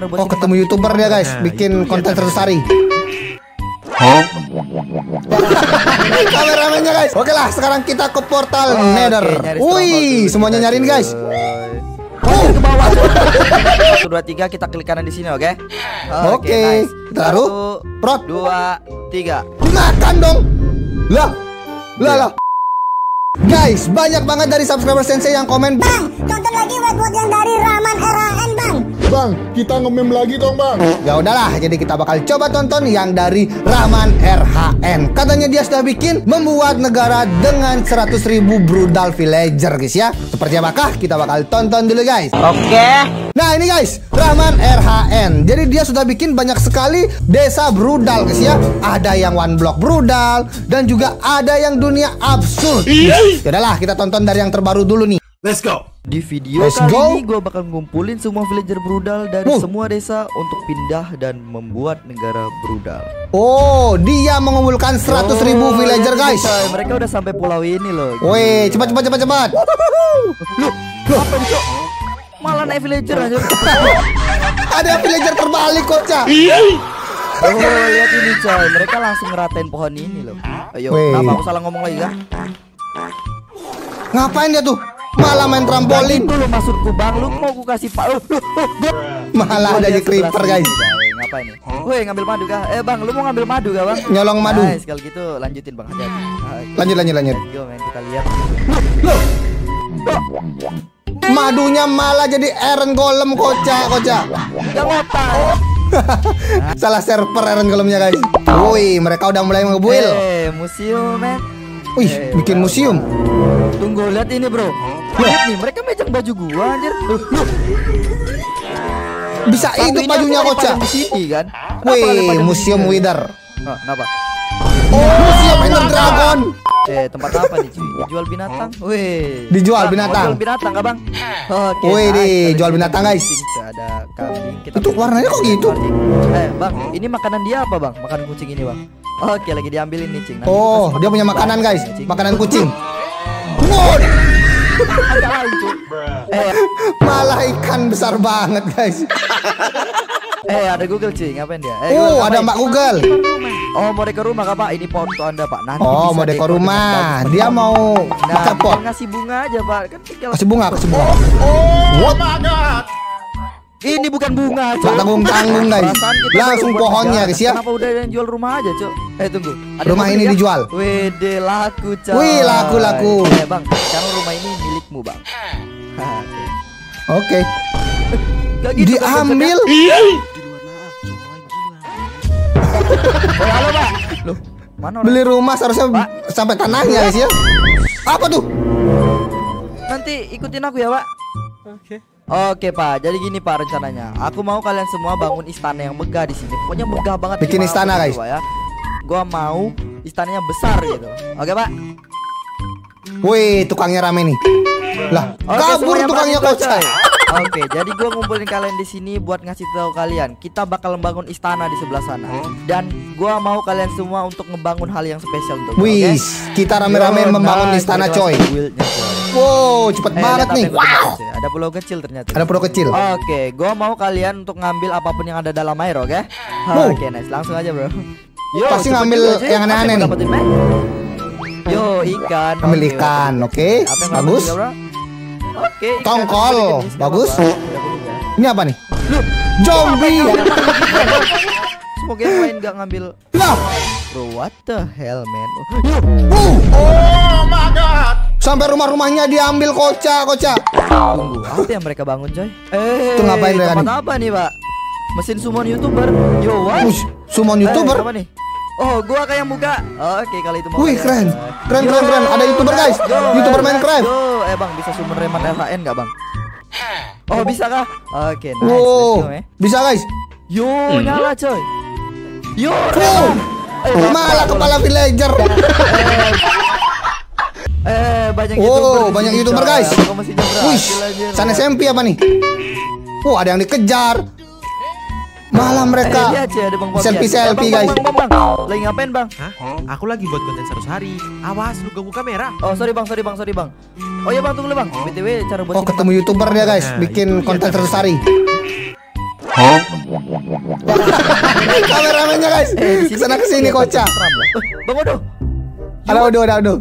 cara buat Oh ketemu youtuber dia guys, Nah, bikin konten caranya. sehari. Kameramennya guys. Oke lah, sekarang kita ke portal Bang. Nether. Nyari Wih, semuanya kita, nyariin guys. Oh, ke bawah. Satu dua tiga kita klik kanan di sini, oke? Oke, taruh. Satu, Prot. dua, tiga. Makan dong. Lah. Lah lah. Guys, banyak banget dari subscriber Sensei yang komen Bang, tonton lagi buat-buat yang dari Rahman RAN, Bang. Kita nge-meme lagi dong, Bang. Ya udahlah, jadi kita bakal coba tonton yang dari Rahman RHN. Katanya dia sudah bikin membuat negara dengan 100.000 brutal villager, guys ya. Seperti apakah? Kita bakal tonton dulu, guys. Oke. Nah ini guys, Rahman RHN. Jadi dia sudah bikin banyak sekali desa brutal guys ya. Ada yang one block brutal dan juga ada yang dunia absurd. Yaudahlah kita tonton dari yang terbaru dulu nih. Let's go. Di video Let's kali go. ini gue bakal ngumpulin semua villager brudal dari Uh. semua desa untuk pindah dan membuat negara brudal. Oh, dia mengumpulkan 100.000 ribu Oh, villager lihat guys. coy. Mereka udah sampai pulau ini loh. Woi, cepat cepat cepat cepat. Apa? Malah naik villager aja. Ada villager terbalik kocak. Oh, lihat ini coy. Mereka langsung ngeratain pohon ini loh. Ayo, Weh. kenapa aku salah ngomong lagi kah? Ngapain dia tuh? Malah main trampolin. lo maksudku bang, lu mau aku kasih pak? Oh, oh, oh, gua- Malah ada aja creeper guys. Ngapain nih? Woi, ngambil madu kah? Eh bang, lu mau ngambil madu kah bang? Nyolong madu. Nice, kalau gitu lanjutin bang aja. Lanjut lanjut lanjut. Go, men. Kita lihat. Madunya malah jadi Eren Golem kocak kocak. Yang otak. Salah server Eren Golemnya guys. Woi, mereka udah mulai ngebuil. Eh, museum, men. Wih, Eh, bikin museum. Tunggu lihat ini bro. Lihat nih, mereka mejang baju gua anjir. Loh, loh. Bisa itu bajunya kocak. di sini kan. Wih, museum? Wither. Oh, kenapa? Oh, museum Ender Dragon. Eh, tempat apa nih cuy? Dijual binatang? Wih. Dijual Bang, binatang. Jual binatang kah bang? Oke. Wih, di, Ada jual binatang, guys. Ada kambing. Kita Itu warnanya kok gitu? Eh, bang, ini makanan dia apa bang? Makanan kucing ini bang? Oke, lagi diambilin nih cing. Nanti Oh, dia punya makanan guys, Cing. makanan kucing. Cuy. Eh, malah ikan besar banget guys. eh ada Google cuy, ngapain dia? Eh, Oh, ada? Mbak Google. Oh, mau dekor rumah kah pak? Ini pot untuk anda pak. Nanti Oh, mau dekor rumah. Dia mau Nah, pot. ngasih bunga aja pak. Kan tinggal. Kasih bunga, kasih bunga. Oh my god. Ini bukan bunga, Tak cuy. tanggung-tanggung guys. Langsung pohonnya guys ya. Kenapa udah yang jual rumah aja, Cok? Eh, tunggu. Ada Rumah ini ya? dijual. Wede laku, Cok. Wih, laku, laku. Eh, Bang, sekarang rumah ini milikmu, Bang. Oke. Gak gitu Diambil. konsepnya. Oh, halo, Pak. Loh, mana orang? Beli rumah seharusnya Pak. sampai tanahnya guys ya. Apa tuh? Nanti ikutin aku ya, Pak. Oke. Oke, Pak. Jadi gini, Pak, rencananya. Aku mau kalian semua bangun istana yang megah di sini. Pokoknya megah banget. Bikin istana, guys. Pak, ya. Gua mau istananya besar gitu. Oke, Pak. Wih, tukangnya rame nih. Lah, Oke, kabur tukangnya kocak. Oke, jadi gua ngumpulin kalian di sini buat ngasih tahu kalian, kita bakal membangun istana di sebelah sana. Dan gua mau kalian semua untuk ngebangun hal yang spesial untuk gua, Wih, oke? kita rame-rame membangun nice, istana coy. Wow, cepet Eh, banget nih. coy. Ada pulau kecil ternyata. Ada pulau kecil. Oke, gua mau kalian untuk ngambil apa pun yang ada dalam air, oke? Wow. Oke, nice. Langsung aja, Bro. Yo, Pasti ngambil yang aneh-aneh nih. Yo, ikan. Ambil Oke, ikan, oke. Apa yang Bagus. Oke. ikan Tongkol, bagus. Ini apa nih? Zombie. Semoga yang lain gak ngambil Lah, Bro what the hell man Oh my god. sampai rumah-rumahnya diambil kocak, kocak. Tunggu apa yang mereka bangun coy Eh Itu ngapain mereka tempat nih? apa nih pak Mesin summon youtuber Yo what Wush, summon Eh, youtuber. apa nih Oh gua kayak yang buka Oke kali itu mau Wih, keren. Keren, keren, keren. Ada YouTuber, guys. Yo, YouTuber Minecraft. go. Eh bang bisa summon Reman LHN gak bang Oh bisa kah Oke nice Wow, let's go eh bisa guys. Yo nyala coy Yo Wow, Eh, malah kepala villager. Eh banyak Wow, youtuber banyak YouTuber, guys. Wih, sana SMP apa nih? Wow, ada yang dikejar. Malah Eh, mereka ada Bang Eh, bang, guys. Bang, bang, bang. Lagi ngapain, Bang? Hah? Aku lagi buat konten satu hari. Awas, lu ganggu kamera. Oh, sorry, Bang, sorry, Bang, sorry, Bang. Oh iya, Bang, tunggu dulu, Bang. BTW cara buat Oh, ketemu YouTuber dia guys, Nah, bikin konten caranya. satu hari. Kameramennya guys. Eh, Ke sana ke sini kocak. Eh, Bang Odo. Ada udah udah udah.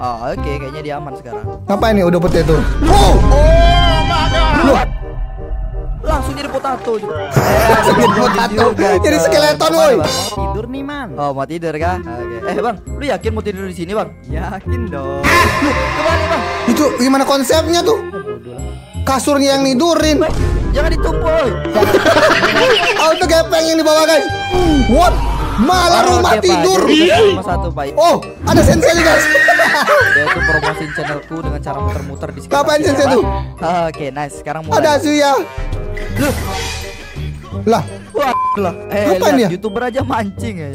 Oh, oke, kayaknya dia aman sekarang. Ngapain nih udah putih tuh? Oh, Loh. Langsung jadi potato juga. Langsung jadi potato. Jadi skeleton, woi. Tidur nih, Man. Oh, mau tidur kah? Oke. Eh, Bang, lu yakin mau tidur di sini, Bang? Yakin dong. Lu kembali, Bang. itu gimana konsepnya tuh? Kasurnya yang nidurin. Jangan ditumpul. Auto gepeng yang di bawah guys. What? Malah Oh, rumah tidur. Cuma satu, Pak. Oh, ada sensei nih guys. Yaitu promosiin channelku dengan cara muter-muter di sekitar sini, sensei tuh? Oke, nice. Sekarang mulai. Ada Azuya. Loh, Lah, wah, lah. Eh, Ngapain lihat, dia? YouTuber aja mancing ya.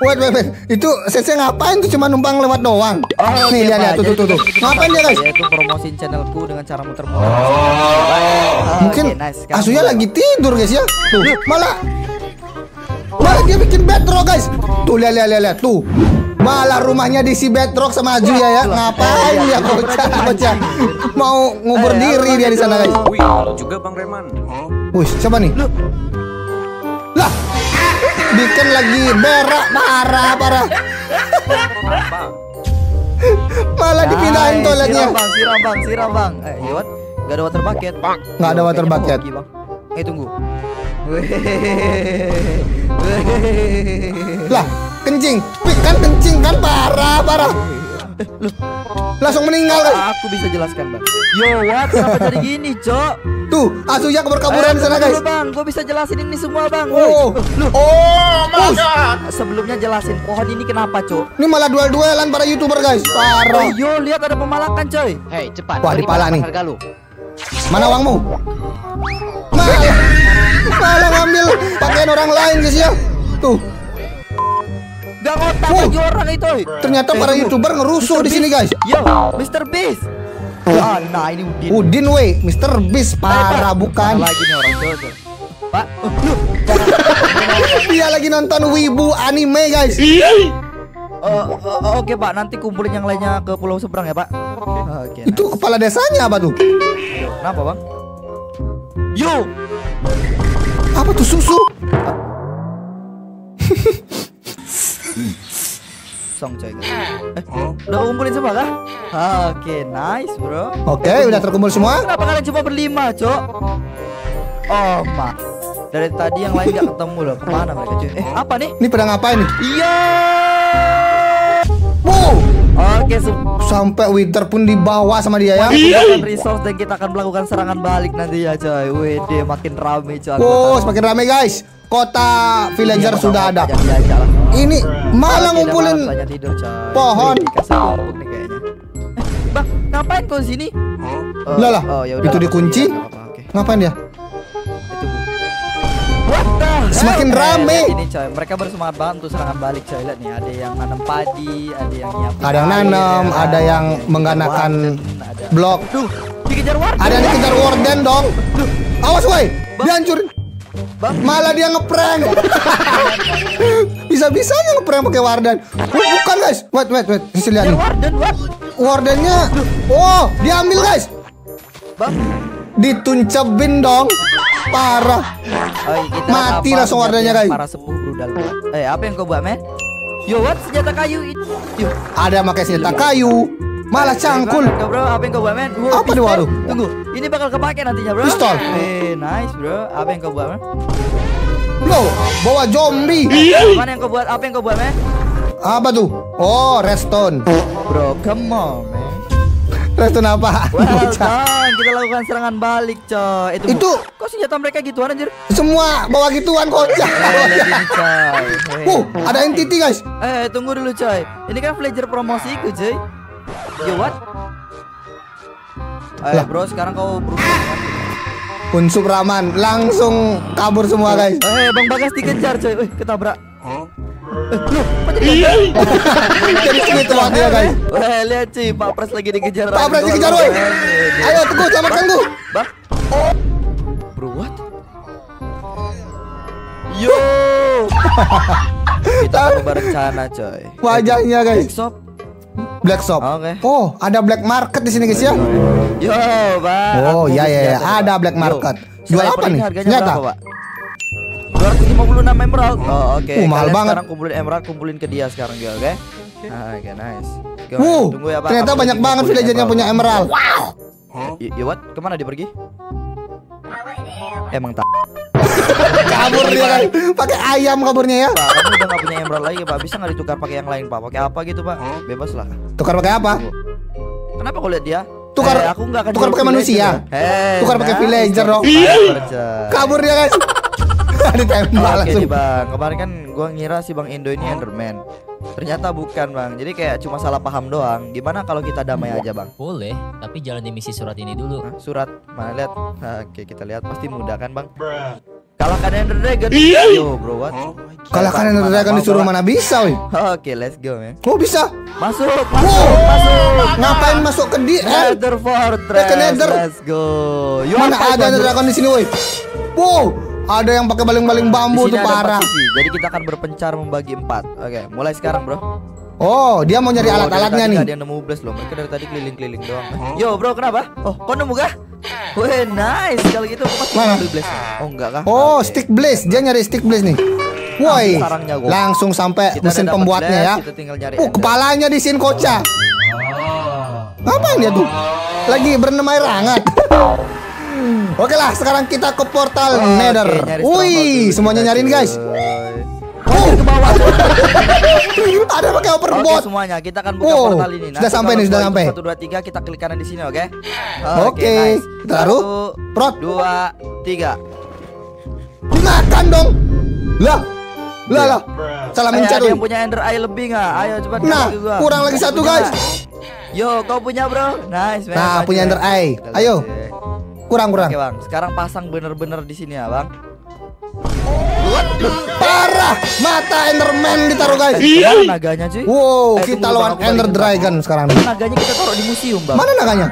wait wait wait. Itu sensei ngapain tuh cuma numpang lewat doang? Oh, Nih lihat lihat tuh tuh tuh. tuh. Ngapain dia guys? Yaitu promosiin channelku dengan cara muter-muter. Oh, Mungkin. Sekarang Azuya mulai. lagi tidur guys ya. Tuh, malah malah dia bikin bedrock guys. Tuh lihat lihat lihat, lihat. tuh. Malah rumahnya diisi bedrock sama Azuya ya. Ngapain dia kocak kocak? Mau ngubur diri dia di sana guys. Wih, juga Bang Reman. Wih, siapa nih? Lah, bikin lagi berak parah parah. Malah dipindahin toiletnya. Siram bang, siram bang, siram bang. Eh, ya what? Gak ada water bucket. Nggak ada water bucket. hoki, bang. Eh tunggu. Lah, kencing. Kan kencing kan parah parah. Langsung meninggal guys. Aku bisa jelaskan bang. Yo what? Kenapa jadi gini, cok? Tuh, Azuya kabur-kaburan di sana Eh, guys. dulu, bang, gue bisa jelasin ini semua bang. Oh, Lu, Oh my god. sebelumnya jelasin pohon ini kenapa, cok? ini malah duel-duelan para youtuber guys. Oh, Parah. yo lihat ada pemalakan, coy. Hei, cepat. Wah, dipala nih. Harga lu. Mana uangmu? Malah, malah ngambil pakaian orang lain guys ya. Tuh, Gak ngotak Wow. lagi orang itu. ternyata para youtuber ngerusuh di sini guys. Yo, Mr. Beast. Ah, nah ini Udin. Udin weh, Mr. Beast Eh, parah Mana bukan? lagi nih orang tuh. Pak, lu. Dia lagi nonton wibu anime guys. Oh, oh, Oke Pak, nanti kumpulin yang lainnya ke pulau seberang ya Pak. Oke. Itu kepala desanya apa tuh? Kenapa Bang? Yo, Apa tuh susu? song coy. Eh, udah kumpulin semua kah? Oke, nice bro. Oke, udah terkumpul semua. Kenapa kalian cuma berlima, Cok? Oh, Mak. Dari tadi yang lain gak ketemu loh. Ke mana mereka cuy? Eh, apa nih? Ini pada ngapain nih? Iya. Wow, Oke, sampai Winter pun dibawa sama dia ya. Menggunakan resource dan kita akan melakukan serangan balik nanti ya coy. Wede makin rame coy. Wow, semakin ramai guys. Kota villager sudah ada. Jangan diajak lah. Ini malah ngumpulin tidur pohon. Eh, Bang, ngapain kau sini? Oh, Lah, lah. Oh, ya udah. Itu dikunci? Iya, ngapain hell? Semakin Eh, rame. Ini coy, mereka bersemangat banget untuk serangan balik coy. Lihat nih, ada yang nanam padi, ada yang nyiapin Ada yang nanam, ya kan? ada yang Ada mengganakan warden, ada- blok. Duh, dikejar warden. Ada yang dikejar warden dong. Awas woi, dihancurin. Bang. Malah dia ngeprank. Bisa-bisanya ngeprank pakai warden. Oh, bukan guys. Wait, wait, wait. Sisi lihat warden, what? Wardennya. Oh, diambil guys. Bang, Dituncebin dong. Parah. Oh, kita Mati langsung yang guys. Para sepuh brudal buat. Eh, apa yang kau buat, men? Yo, what? Senjata kayu itu. Yo. Ada pakai senjata kayu. Malah cangkul. Bro? Apa yang kau buat, men? Wow, Apa di waduh? Tunggu, ini bakal kepake nantinya, bro. Pistol. Eh, nice, bro. Apa yang kau buat, men? Loh, bawa zombie. Mana yang kau buat? Apa yang kau buat, men? Apa tuh? Oh, redstone. Bro, come on, man. Redstone apa? Well done, kita lakukan serangan balik, coy. Itu, Itu- kok senjata mereka gituan anjir? Semua bawa gituan kocak. Eh. Weh. Uh, ada entity guys. Eh, tunggu dulu, coy. Ini kan flager promosiku, coy. Yo, what? Eh, Lah. bro, sekarang kau berubah. kan? Unsur Raman langsung kabur semua guys. Eh, Bang Bagas dikejar, coy. Wih, ketabrak. Jadi segitu waktunya guys. Weh, lihat cuy, Pak Pres lagi dikejar. Pak Pres dikejar woi. Ayo teguh selamatkan tuh. Bang. Bro, what? Yo. Kita perlu berencana, coy. Wajahnya guys. Shop. Black shop. Oke. Oh, ada black market di sini guys ya. Yo, Bang. Oh Aku iya iya iya. senjata, ada black Yo. market. Jual Sniper apa nih? Harganya Senjata? berapa, Pak? 256 emerald. Oh, oke. Uh, mahal Kalian banget. Sekarang kumpulin emerald, kumpulin ke dia sekarang juga, oke? Ah, Oke, nice. Go, Wuh, tunggu ya, Pak. ternyata Kamu banyak banget villager yang punya emerald. Y- ya what? Ke mana dia pergi? Emang tak. Kabur dia kan. Pakai ayam kaburnya ya. Pak, kamu udah nggak punya emerald lagi, Pak. Bisa nggak ditukar pakai yang lain, Pak? Pakai apa gitu, Pak? Bebas lah. Tukar pakai apa? Kenapa kau lihat dia? Tukar- Eh, aku nggak akan tukar pakai manusia? Hei, Tukar pakai villager dong. Kabur dia guys. Ditembak langsung. bang, kemarin kan gua ngira si bang Indo ini Enderman Ternyata bukan bang, jadi kayak cuma salah paham doang Gimana kalau kita damai aja bang? Boleh, tapi jalani misi surat ini dulu. Hah, surat, mana lihat? Nah, Oke kita lihat, pasti mudah kan bang? Kalahkan Ender Dragon Yo bro what? Kalahkan mana Dragon disuruh Bang? mana bisa, woi. Oke let's go man Oh bisa. Masuk, Wow. masuk, masuk Ngapain masuk ke di? Nether Fortress, let's go Yo, mana ada bro? Dragon di sini, woi? Wow, ada yang pakai baling-baling bambu tuh sini parah. Jadi kita akan berpencar membagi empat Oke, mulai sekarang bro Oh, dia mau nyari Bro, alat-alatnya nih. ada yang nemu blast loh. Mereka dari tadi keliling-keliling doang. Yo, bro, kenapa? Oh, kau nemu kah? Weh, nice. Kalau gitu aku Mana? blast. Oh, enggak kah? Oh, stick blaze. Dia nyari stick blaze nih. Woi, langsung sampai Kita mesin pembuatnya blast, ya. Oh, ender. kepalanya di sin koca. Ngapain dia tuh? Lagi berenam air hangat. Oke lah, sekarang kita ke portal Oke, Nether. stronghold Wih, semuanya nyariin guys. Oh, ke bawah. ada pakai Oke overboard. semuanya kita akan buka Oh, portal ini. sudah sampai nih, sudah sampai. Satu dua tiga kita klik kanan di sini, oke? Oke, taruh. Satu, Prot. dua, tiga. Dimakan dong. Lah. Lah lah. Salah Eh, mencet ada woi. yang punya ender eye lebih nggak? Ayo cepat Nah, gua. kurang lagi satu, guys. Yo, kau punya bro. Nice. Nah, punya ya. ender eye. Kita Ayo. Lihat ya. Kurang-kurang. Oke bang, sekarang pasang bener-bener di sini ya bang. Parah. Mata Enderman ditaruh guys. Mana naganya cuy? Wow, Eh, kita lawan Ender Dragon sekarang. Naganya kita taruh di museum bang. Mana naganya?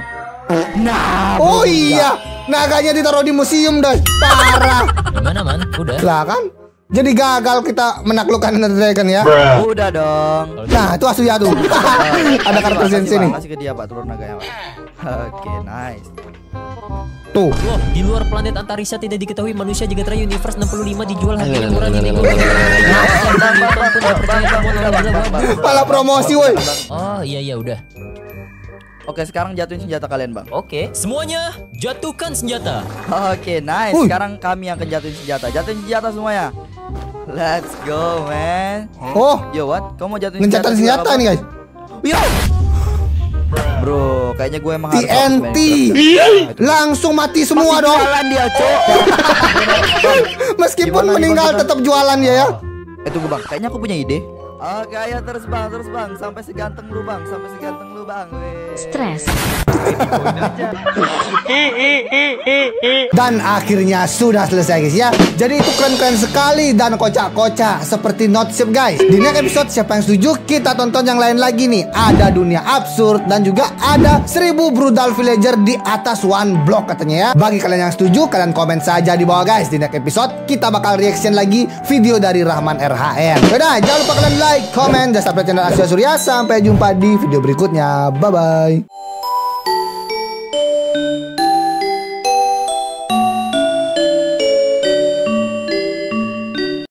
Nah. Oh iya, naganya ditaruh di museum guys. Parah. Gimana man? Udah. Lah kan? Jadi gagal kita menaklukkan Ender Dragon ya. Udah dong. Nah, itu Asuya tuh. Ada Bang, nih. Kasih ke dia pak telur naganya pak. Oke nice. Tuh. Wah, di luar planet antariksa tidak diketahui manusia Jagat Raya Universe 65 dijual harganya murah di Lego. Malah promosi woi. Oh, iya iya udah. Oke sekarang jatuhin senjata kalian bang. Oke, semuanya jatuhkan senjata. Oke nice. Huy. Sekarang kami yang akan jatuhin senjata. Jatuhin senjata semuanya. Let's go man. Oh, Yo what? Kau mau jatuhin juga, senjata Bang? nih guys. Yo. Bro, kayaknya gue emang harus TNT. harus main Langsung mati semua dong. Jualan dia, Cok. Meskipun Gimana, meninggal gimana? tetap jualan ya ya. Eh tunggu bang, kayaknya aku punya ide. Oke, ayo terus bang, terus bang, sampai seganteng lu bang, sampai seganteng lu bang. Weh. Stres. Dan akhirnya sudah selesai guys ya. Jadi itu keren-keren sekali dan kocak-kocak Seperti not sip guys. Di next episode siapa yang setuju? Kita tonton yang lain lagi nih. Ada dunia absurd dan juga ada 1000 brutal villager di atas one block katanya ya. Bagi kalian yang setuju kalian komen saja di bawah guys. Di next episode kita bakal reaction lagi video dari Rahman RHN Yaudah jangan lupa kalian like, comment, dan subscribe channel Asia Surya. Sampai jumpa di video berikutnya. Bye-bye